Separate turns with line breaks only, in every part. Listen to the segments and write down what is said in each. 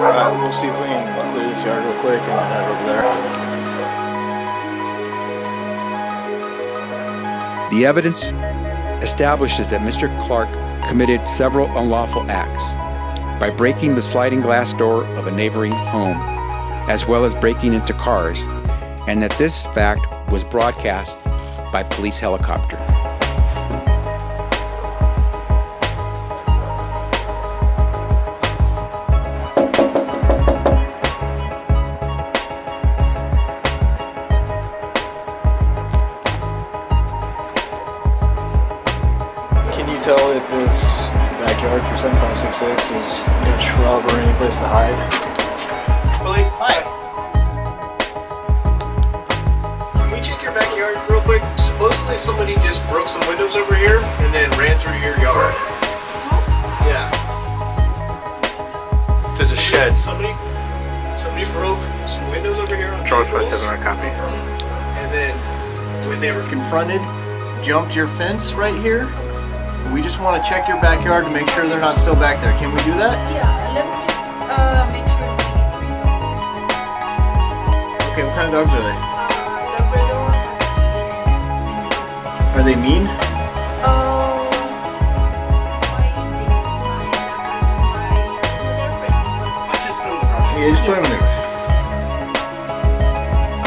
Alright, we'll see if we can clear this yard real quick and head over there.
The evidence establishes that Mr. Clark committed several unlawful acts by breaking the sliding glass door of a neighboring home, as well as breaking into cars, and that this fact was broadcast by police helicopter.
7566 is a shrub or any place to hide?
Police. Hi. Can we check your backyard real quick? Supposedly somebody just broke some windows over here and then ran through your yard. Yeah.
There's a shed.
Somebody somebody broke some windows over here on
Charles
vehicles,
West having a copy.
And then when they were confronted, jumped your fence right here. We just want to check your backyard to make sure they're not still back there. Can we do that?
Yeah, let me just uh, make sure we three dogs.
Okay, what kind of dogs are they?
Uh, Labrador,
Are they mean?
uh,
Yeah, just put them there.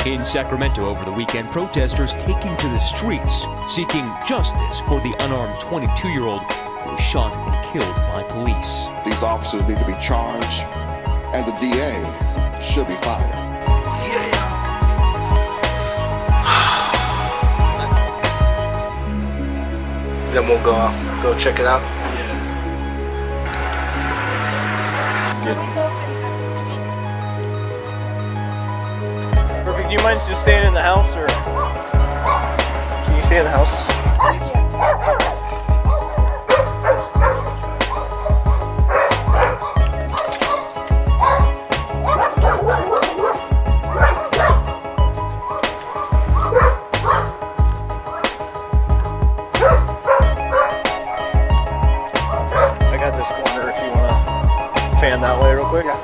In Sacramento over the weekend, protesters taking to the streets seeking justice for the unarmed 22 year old who was shot and killed by police.
These officers need to be charged, and the DA should be fired.
Then we'll go out, go check it out.
Perfect. You staying in the house or can you stay in the house? I got this corner if you want to fan that way real quick.
I'll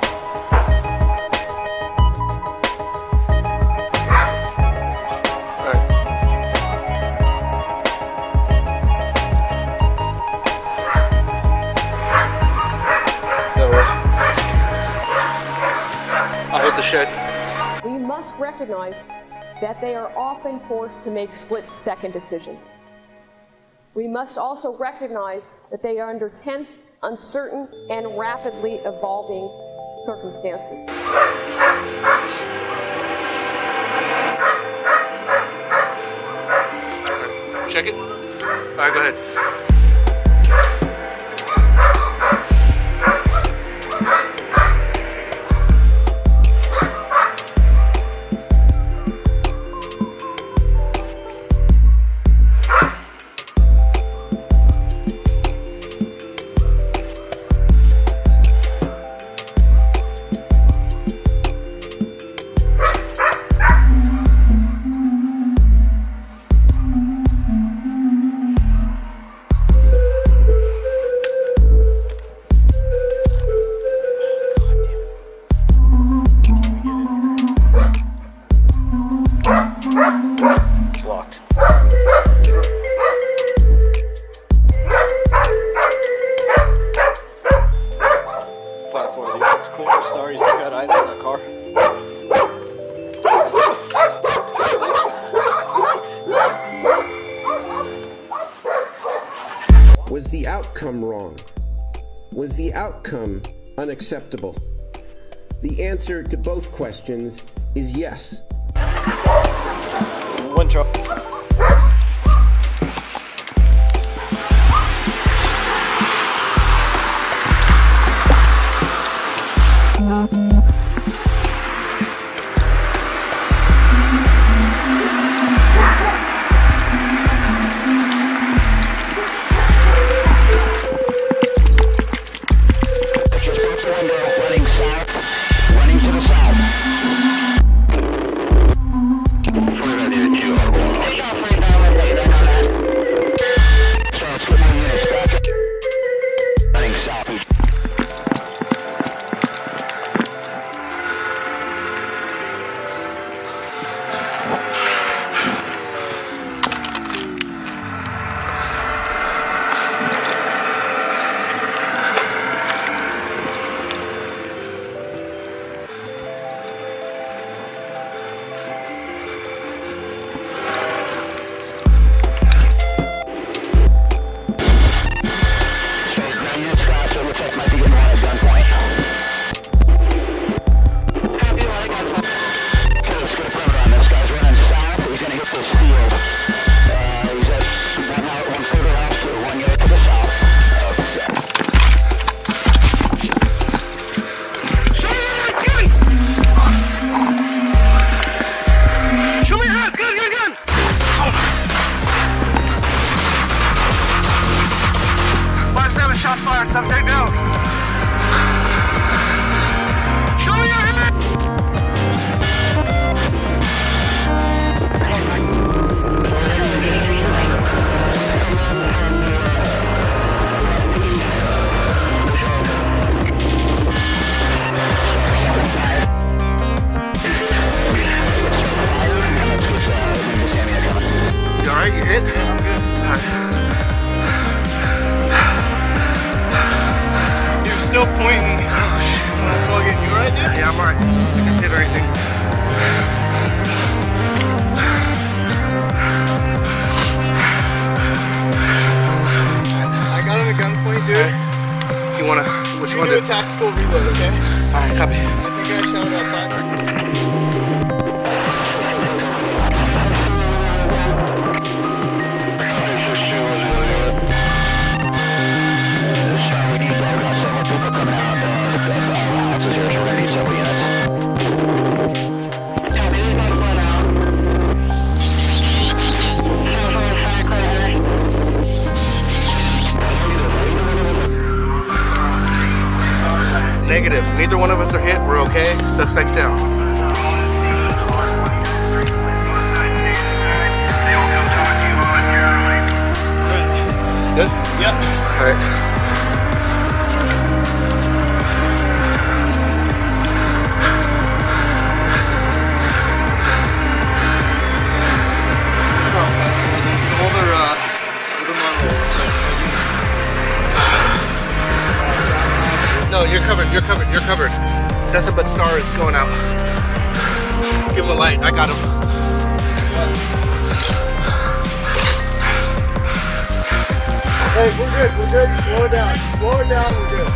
We must recognize that they are often forced to make split second decisions. We must also recognize that they are under tense, uncertain, and rapidly evolving circumstances.
Check it. All right, go ahead.
Outcome wrong? Was the outcome unacceptable? The answer to both questions is yes.
subject
do a tactical reload, okay?
Alright, copy.
I think I shot him outside.
Negative. Neither one of us are hit. We're okay. Suspect's down. Good?
Yep.
Alright.
Hold
covered. Nothing but stars going out. Give him a light. I got him.
Hey, we're good, we're good. Slow down. Slow down, we're good.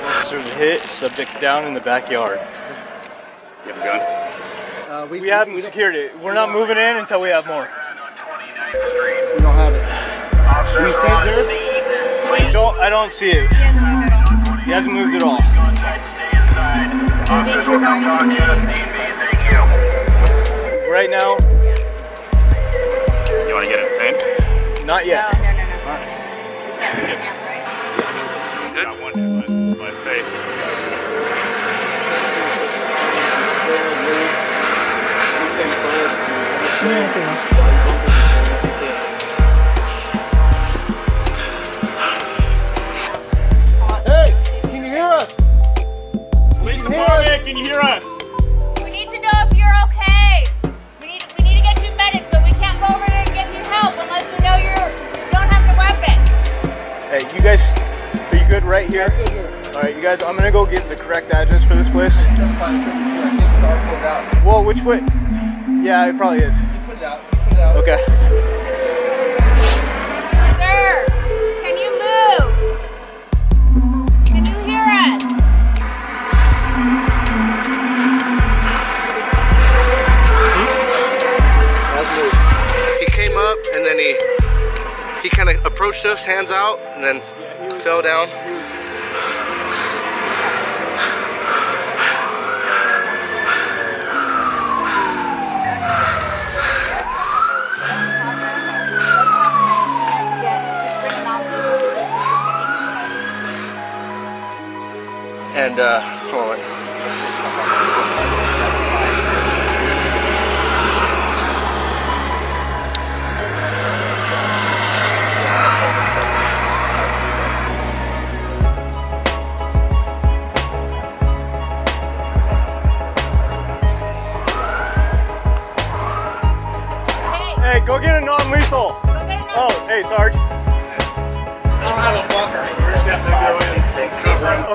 Officers are hit, subject's down in the backyard.
You have a gun?
Uh, we, we haven't secured it. We're not moving in until we have more.
We don't have it.
We see it, Jared? Don't, I don't see it.
He hasn't moved at all.
He hasn't moved at all.
Do you think you're going to need?
Right now,
You want to get it detained?
not
No,
yet.
no, no, no. Yeah, yeah, right.
Got one hit by, by his face.
Hey, Oh, which way? Yeah, it probably is. Okay.
Sir, can you move? Can you hear us?
He came up and then he he kind of approached us, hands out, and then fell down. And uh,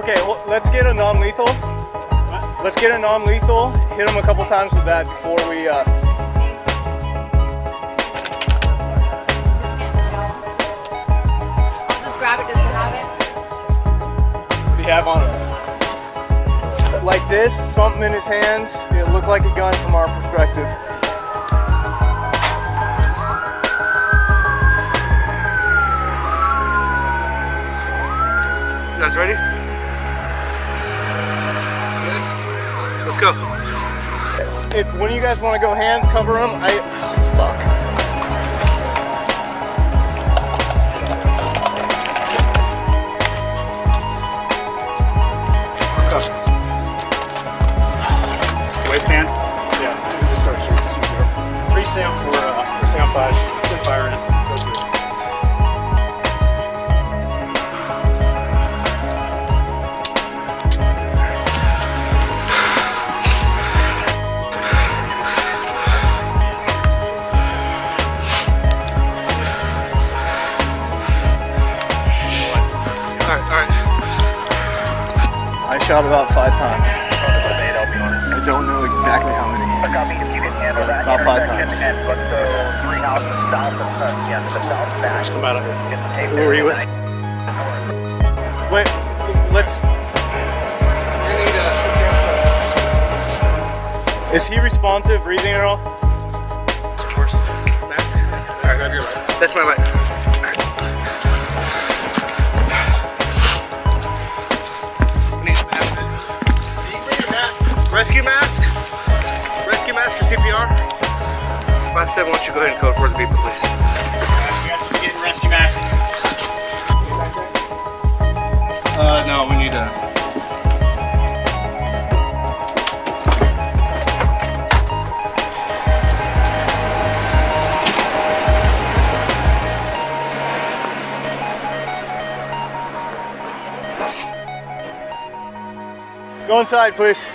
Okay, well, let's get a non-lethal. Let's get a non-lethal. Hit him a couple times with that before we. Uh,
I'll just grab it. Does he have it?
What do you have on him? Like this, something in his hands. It looked like a gun from our perspective. When you guys want to go hands, cover them. I. shot about five times. I don't know exactly how many. About five times.
Come out of here. Who are you with? Wait, let's. Is he responsive, breathing at all?
Of course. Mask. Alright, grab your light. That's my light. Rescue mask. Rescue mask to CPR. Five seven. Why don't you go ahead and code for the people, please?
You guys be rescue mask.
Uh, no, we need a.
Go inside, please.